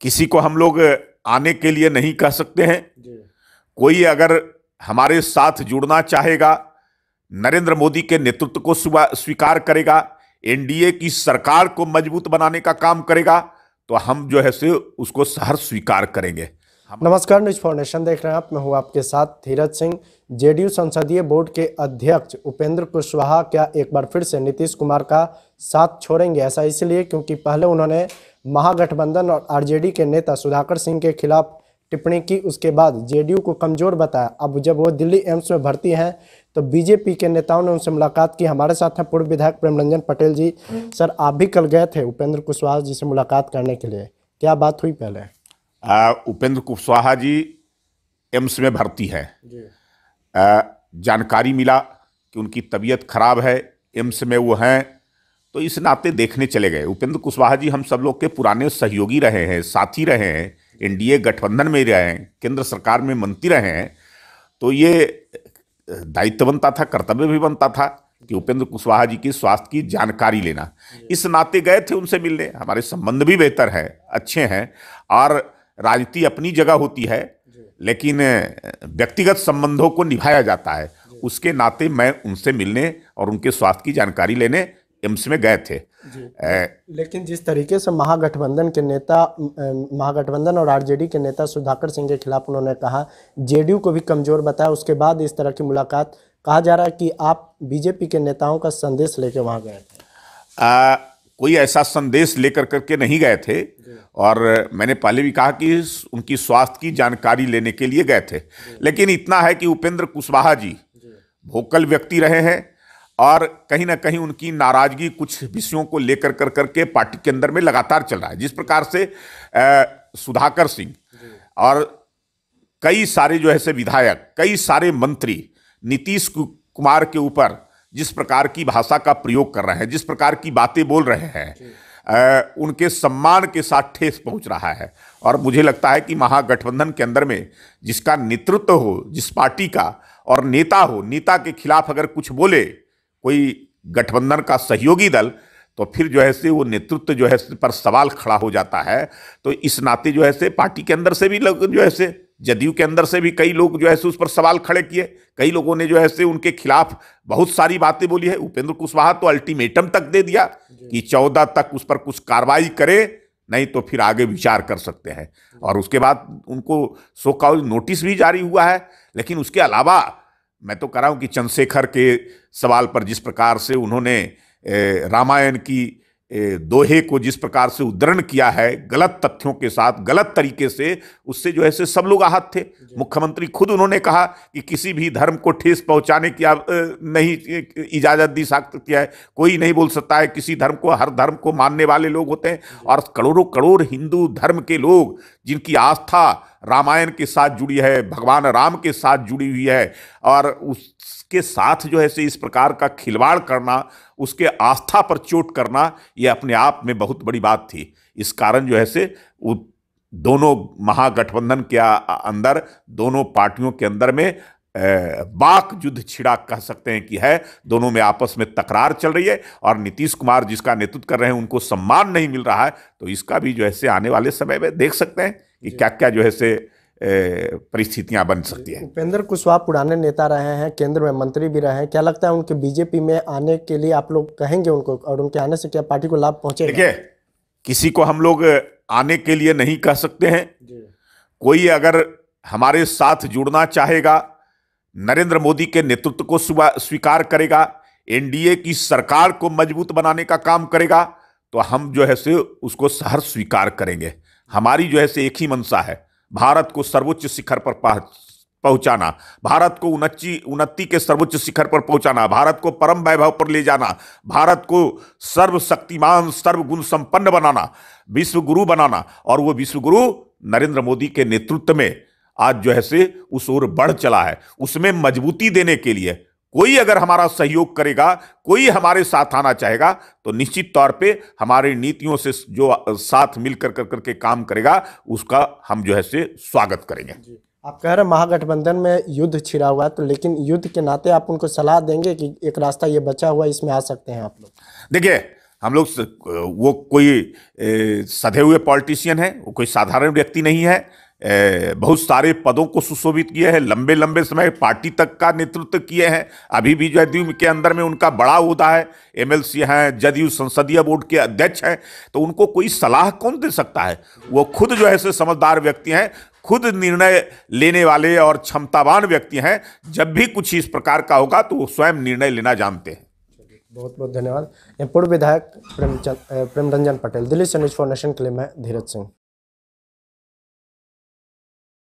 किसी को हम लोग आने के लिए नहीं कह सकते हैं। कोई अगर हमारे साथ जुड़ना चाहेगा नरेंद्र मोदी के नेतृत्व को स्वा- स्वीकार करेगा एनडीए की सरकार को मज़बूत बनाने का काम करेगा तो हम जो है से उसको सहर स्वीकार करेंगे। नमस्कार न्यूज़ फाउंडेशन देख रहे हैं आप। मैं हूँ आपके साथ धीरज सिंह जेडीयू संसदीय बोर्ड के अध्यक्ष उपेंद्र कुशवाहा। क्या एक बार फिर से नीतीश कुमार का साथ छोड़ेंगे? ऐसा इसलिए क्योंकि पहले उन्होंने महागठबंधन और आरजेडी के नेता सुधाकर सिंह के खिलाफ टिप्पणी की उसके बाद जेडीयू को कमज़ोर बताया। अब जब वो दिल्ली एम्स में भर्ती हैं तो बीजेपी के नेताओं ने उनसे मुलाकात की। हमारे साथ हैं पूर्व विधायक प्रेम रंजन पटेल जी। सर आप भी कल गए थे उपेंद्र कुशवाहा जी से मुलाकात करने के लिए। क्या बात हुई पहले? उपेंद्र कुशवाहा जी एम्स में भर्ती है। जानकारी मिला कि उनकी तबीयत खराब है एम्स में वो हैं तो इस नाते देखने चले गए। उपेंद्र कुशवाहा जी हम सब लोग के पुराने सहयोगी रहे हैं साथी रहे हैं एनडीए गठबंधन में रहे हैं केंद्र सरकार में मंत्री रहे हैं तो ये दायित्व बनता था कर्तव्य भी बनता था कि उपेंद्र कुशवाहा जी की स्वास्थ्य की जानकारी लेना। इस नाते गए थे उनसे मिलने। हमारे संबंध भी बेहतर है अच्छे हैं और राजनीति अपनी जगह होती है लेकिन व्यक्तिगत संबंधों को निभाया जाता है। उसके नाते मैं उनसे मिलने और उनके स्वास्थ्य की जानकारी लेने एम्स में गए थे। ए, लेकिन जिस तरीके से महागठबंधन के नेता महागठबंधन और आरजेडी के नेता सुधाकर सिंह के खिलाफ उन्होंने कहा जेडीयू को भी कमज़ोर बताया उसके बाद इस तरह की मुलाकात कहा जा रहा है कि आप बीजेपी के नेताओं का संदेश लेके वहाँ गए थे। आ, कोई ऐसा संदेश लेकर करके नहीं गए थे। और मैंने पहले भी कहा कि उनकी स्वास्थ्य की जानकारी लेने के लिए गए थे। लेकिन इतना है कि उपेंद्र कुशवाहा जी भोकल व्यक्ति रहे हैं और कहीं ना कहीं उनकी नाराज़गी कुछ विषयों को लेकर कर करके पार्टी के अंदर में लगातार चल रहा है। जिस प्रकार से अ, सुधाकर सिंह और कई सारे जो है से विधायक कई सारे मंत्री नीतीश कुमार के ऊपर जिस प्रकार की भाषा का प्रयोग कर रहे हैं जिस प्रकार की बातें बोल रहे हैं उनके सम्मान के साथ ठेस पहुँच रहा है। और मुझे लगता है कि महागठबंधन के अंदर में जिसका नेतृत्व हो जिस पार्टी का और नेता हो नेता के खिलाफ अगर कुछ बोले कोई गठबंधन का सहयोगी दल तो फिर जो है से वो नेतृत्व जो है पर सवाल खड़ा हो जाता है। तो इस नाते जो है से पार्टी के अंदर से भी लोग जो है से जदयू के अंदर से भी कई लोग जो है उस पर सवाल खड़े किए। कई लोगों ने जो है से उनके खिलाफ बहुत सारी बातें बोली है। उपेंद्र कुशवाहा तो अल्टीमेटम तक दे दिया कि चौदह तक उस पर कुछ कार्रवाई करे नहीं तो फिर आगे विचार कर सकते हैं। और उसके बाद उनको सो कॉल नोटिस भी जारी हुआ है। लेकिन उसके अलावा मैं तो कह रहा हूँ कि चंद्रशेखर के सवाल पर जिस प्रकार से उन्होंने रामायण की दोहे को जिस प्रकार से उद्धरण किया है गलत तथ्यों के साथ गलत तरीके से उससे जो है से सब लोग आहत थे। मुख्यमंत्री खुद उन्होंने कहा कि किसी भी धर्म को ठेस पहुँचाने की आप, नहीं इजाज़त दी सकती है। कोई नहीं बोल सकता है किसी धर्म को हर धर्म को मानने वाले लोग होते हैं। और करोड़ों करोड़ हिंदू धर्म के लोग जिनकी आस्था रामायण के साथ जुड़ी है, भगवान राम के साथ जुड़ी हुई है और उसके साथ जो है से इस प्रकार का खिलवाड़ करना, उसके आस्था पर चोट करना, ये अपने आप में बहुत बड़ी बात थी। इस कारण जो है से दोनों महागठबंधन के अंदर, दोनों पार्टियों के अंदर में बाक युद्ध छिड़ा कह सकते हैं कि है, दोनों में आपस में तकरार चल रही है और नीतीश कुमार जिसका नेतृत्व कर रहे हैं उनको सम्मान नहीं मिल रहा है तो इसका भी जो है से आने वाले समय में देख सकते हैं। कि क्या क्या जो है से परिस्थितियाँ बन सकती है। उपेंद्र कुशवाहा पुराने नेता रहे हैं केंद्र में मंत्री भी रहे हैं। क्या लगता है उनके बीजेपी में आने के लिए आप लोग कहेंगे उनको और उनके आने से क्या पार्टी को लाभ पहुंचेगा? देखिए किसी को हम लोग आने के लिए नहीं कह सकते हैं। कोई अगर हमारे साथ जुड़ना चाहेगा नरेंद्र मोदी के नेतृत्व को स्वीकार करेगा एनडीए की सरकार को मज़बूत बनाने का काम करेगा तो हम जो है से उसको सहर स्वीकार करेंगे। हमारी जो है से एक ही मंशा है। भारत को सर्वोच्च शिखर पर पहुँच पहुंचाना, भारत को उन्नति उन्नति के सर्वोच्च शिखर पर पहुंचाना, भारत को परम वैभव पर ले जाना, भारत को सर्वशक्तिमान, सर्वगुण संपन्न बनाना विश्व गुरु बनाना और वो विश्व गुरु नरेंद्र मोदी के नेतृत्व में आज जो है से उस ओर बढ़ चला है। उसमें मजबूती देने के लिए कोई अगर हमारा सहयोग करेगा कोई हमारे साथ आना चाहेगा तो निश्चित तौर पे हमारी नीतियों से जो साथ मिलकर कर करके काम करेगा उसका हम जो है से स्वागत करेंगे। आप कह रहे हैं महागठबंधन में युद्ध छिड़ा हुआ है तो लेकिन युद्ध के नाते आप उनको सलाह देंगे कि एक रास्ता ये बचा हुआ है इसमें आ सकते हैं आप लोग? देखिए हम लोग वो कोई सधे हुए पॉलिटिशियन है वो कोई साधारण व्यक्ति नहीं है बहुत सारे पदों को सुशोभित किए हैं, लंबे लंबे समय पार्टी तक का नेतृत्व किए हैं। अभी भी जदयू के अंदर में उनका बड़ा उहदा है। एमएलसी हैं, जदयू संसदीय बोर्ड के अध्यक्ष हैं तो उनको कोई सलाह कौन दे सकता है? वो खुद जो ऐसे समझदार व्यक्ति हैं, खुद निर्णय लेने वाले और क्षमतावान व्यक्ति हैं। जब भी कुछ इस प्रकार का होगा तो वो स्वयं निर्णय लेना जानते हैं। बहुत बहुत धन्यवाद। पूर्व विधायक प्रेमचंद प्रेम रंजन पटेल, दिल्ली से न्यूज़ फॉर नेशन के लिए मैं धीरज सिंह।